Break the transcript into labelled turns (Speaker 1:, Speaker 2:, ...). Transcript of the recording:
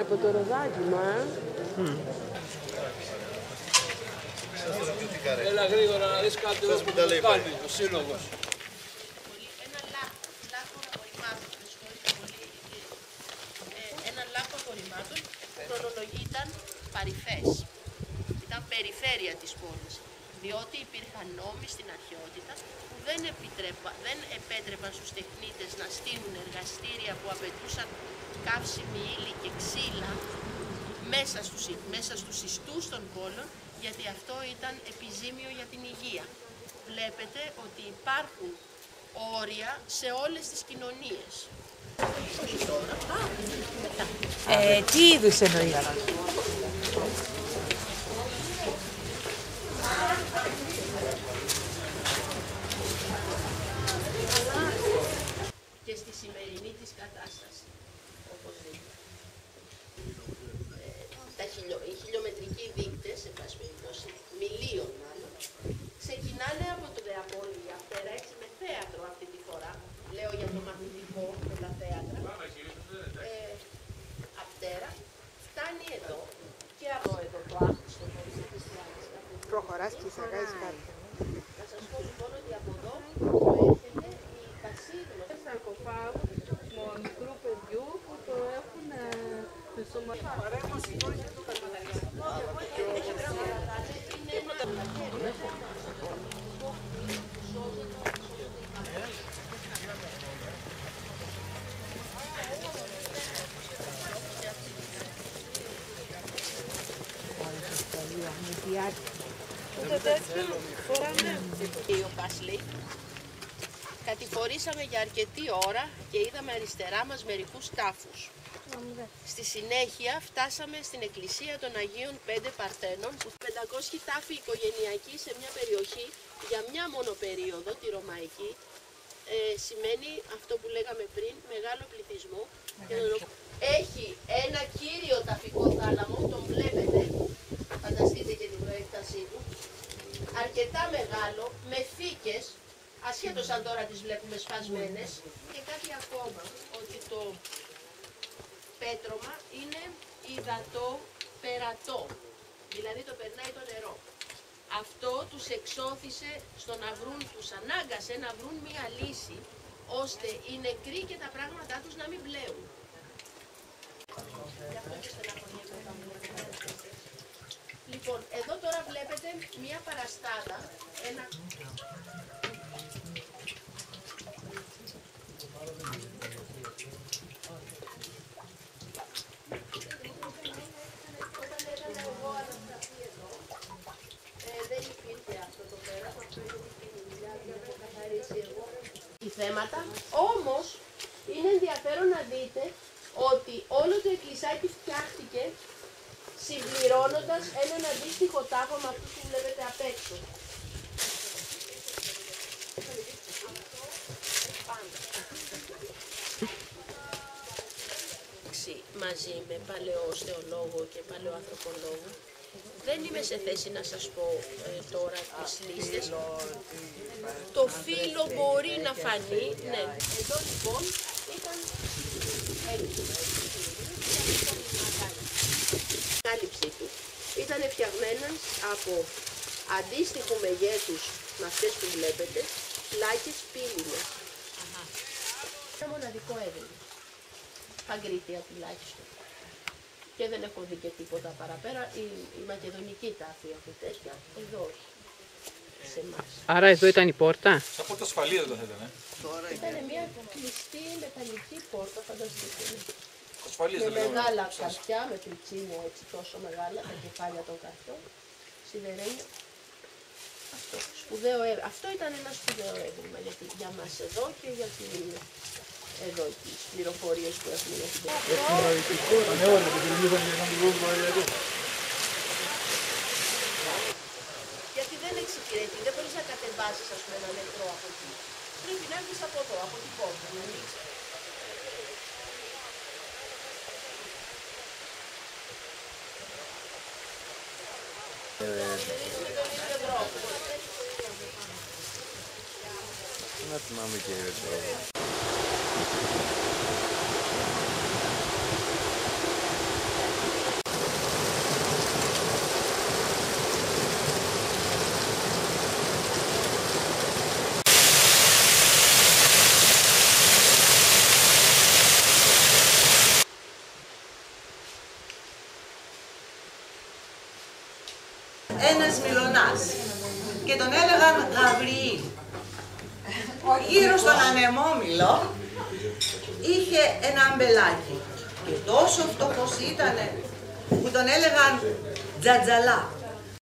Speaker 1: Από το ροδάκι μα.
Speaker 2: Έλα γρήγορα να δεις κάτι εδώ που το κάνει ο σύλλογος.
Speaker 3: Ήταν παρυφές. Ήταν περιφέρεια της πόλης. Διότι υπήρχαν νόμοι στην αρχαιότητα που δεν, επιτρέπα, δεν επέτρεπαν στους τεχνίτες να στείλουν εργαστήρια που απαιτούσαν καύσιμη ύλη και ξύλα μέσα στους, μέσα στους ιστούς των πόλων, γιατί αυτό ήταν επιζήμιο για την υγεία. Βλέπετε ότι υπάρχουν όρια σε όλες τις κοινωνίες.
Speaker 4: Ε, τι είδους εννοείς;
Speaker 3: και στη σημερινή της κατάστασης, όπως δείτε. Ε, τα χιλιο, οι χιλιομετρικοί δείκτες, σε πάση περιπτώσει, μιλίων μάλλον, ξεκινάνε από το Δεαπόλια, πέρα έτσι με θέατρο αυτή τη φορά. Λέω για το μαθητικό με τα θέατρα. Ε, Απτέρα, φτάνει εδώ και από εδώ το άχρηστο χωρίς της πλάνης.
Speaker 1: Προχωράς και εισαγάγεις κάτι.
Speaker 3: Να σας πω λοιπόν ότι από εδώ προέρχεται η πασίγνωση.
Speaker 5: σαρκοφάγου μικρού παιδιού που το έχουν
Speaker 3: ο Κάσλι. Κατηφορήσαμε για αρκετή ώρα και είδαμε αριστερά μας μερικούς τάφους. Στη συνέχεια φτάσαμε στην εκκλησία των Αγίων Πέντε Παρθένων που 500 τάφοι οικογενειακοί σε μια περιοχή για μια μόνο περίοδο, τη Ρωμαϊκή, ε, σημαίνει αυτό που λέγαμε πριν, μεγάλο πληθυσμό. Και το- Έχει ένα κύριο ταφικό θάλαμο, τον βλέπετε, φανταστείτε και την προέκτασή του, αρκετά μεγάλο, με θήκες, ασχέτως αν τώρα τις βλέπουμε σπασμένες, και κάτι ακόμα, ότι το πέτρωμα είναι υδατό περατό, δηλαδή το περνάει το νερό. Αυτό τους εξώθησε στο να βρουν, τους ανάγκασε να βρουν μία λύση, ώστε οι νεκροί και τα πράγματά τους να μην πλέουν. Γι' αυτό και στεναχωριέμαι όταν βλέπω. Λοιπόν, εδώ τώρα βλέπετε μία παραστάδα, ένα Όταν έκανα εγώ αναστραφή εδώ, ε, δεν υπήρχε αυτό το πέρας, αυτό είναι η δουλειά που έχω καθαρίσει εγώ. Οι θέματα, όμως είναι ενδιαφέρον να δείτε ότι όλο το εκκλησάκι φτιάχτηκε συμπληρώνοντας έναν αντίστοιχο τάφο με αυτούς που βλέπετε απ' έξω. Μαζί με παλαιό θεολόγο και παλαιό ανθρωπολόγο. Δεν είμαι σε θέση να σας πω ε, τώρα τις λίστες. Το φύλλο μπορεί να φανεί, ναι. Εδώ λοιπόν ήταν έξω. Η κάλυψή του ήταν φτιαγμένα από αντίστοιχου μεγέθους με αυτές που βλέπετε, πλάκες πύληνες. Ένα μοναδικό έδινο. Παγκρίτια τουλάχιστον. Και δεν έχω δει και τίποτα παραπέρα. Η, η μακεδονική τάφη αυτή τέτοια, εδώ όχι. Σε εμάς.
Speaker 1: Άρα εδώ ήταν η πόρτα;
Speaker 2: Σαν πόρτα ασφαλείας δεν θα ήταν, ε.
Speaker 3: Ήταν μια κλειστή μεταλλική πόρτα, φανταστείτε.
Speaker 2: Ασφαλείας
Speaker 3: Με
Speaker 2: δεν λέγαμε.
Speaker 3: μεγάλα καρφιά, με τριτσίνια έτσι τόσο μεγάλα, τα κεφάλια των καρφιών, σιδερένια. Αυτό, σπουδαίο, έ- αυτό ήταν ένα σπουδαίο έβριμα γιατί για μας εδώ και για την, εδώ τις πληροφορίες που έχουμε για την περιοχή. Γιατί δεν εξυπηρετεί, δεν μπορείς να κατεβάσεις ας πούμε ένα νεκρό από εκεί. πρέπει να έρθεις από εδώ, από την πόρτα, να ανοίξεις.
Speaker 6: Να θυμάμαι και το...
Speaker 7: ένας Μιλωνάς. Και τον έλεγαν Γαβριήλ. Γύρω στον ανεμόμυλο είχε ένα αμπελάκι και τόσο φτωχός ήταν που τον έλεγαν Τζατζαλά.